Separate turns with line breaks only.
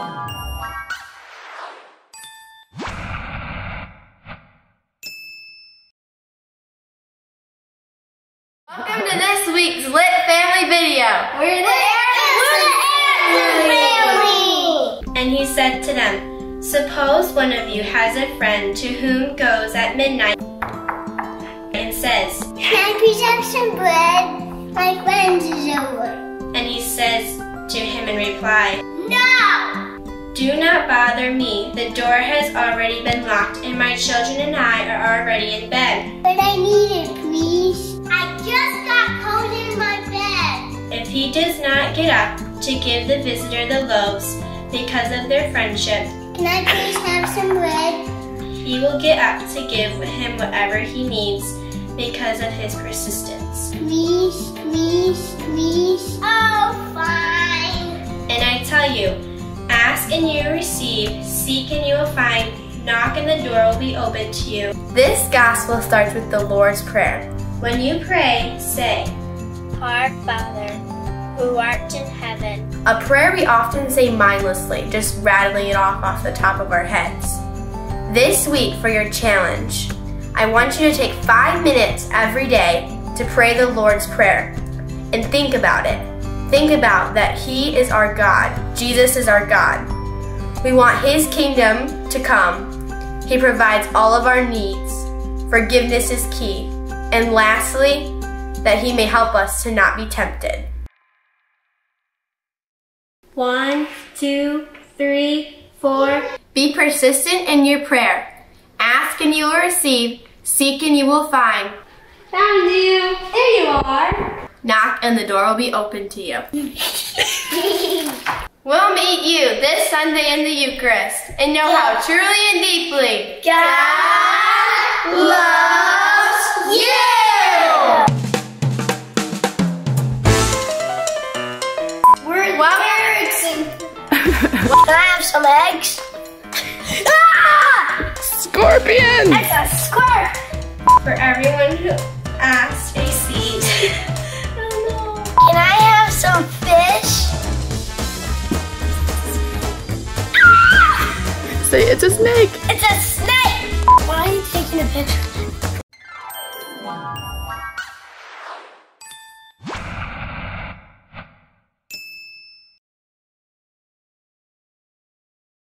Welcome to this week's Lit Family video. We're the Erickson's family.
And he said to them, Suppose one of you has a friend to whom goes at midnight and says,
Can I please have some bread? My friend is over.
and he says to him in reply! Do not bother me. The door has already been locked, and my children and I are already in bed.
But I need it, please. I just got cold in my bed.
If he does not get up to give the visitor the loaves because of their friendship,
Can I please have some bread?
he will get up to give him whatever he needs because of his persistence.
Please, please, please.
Ask and you receive, seek and you will find, knock and the door will be opened to you.
This gospel starts with the Lord's Prayer.
When you pray, say,
Our Father, who art in heaven,
A prayer we often say mindlessly, just rattling it off off the top of our heads. This week for your challenge, I want you to take five minutes every day to pray the Lord's Prayer and think about it. Think about that He is our God, Jesus is our God. We want His kingdom to come. He provides all of our needs. Forgiveness is key. And lastly, that He may help us to not be tempted.
one, two, three, four.
Be persistent in your prayer. Ask and you will receive. Seek and you will find.
Found you! There you are!
Knock and the door will be open to you. we'll meet you this Sunday in the Eucharist and know how truly and deeply God loves you.
We're
Well-
carrots and... Can I have some eggs? ah!
Scorpion!
It's a squirt!
For everyone who asked
Say it's a snake.
It's a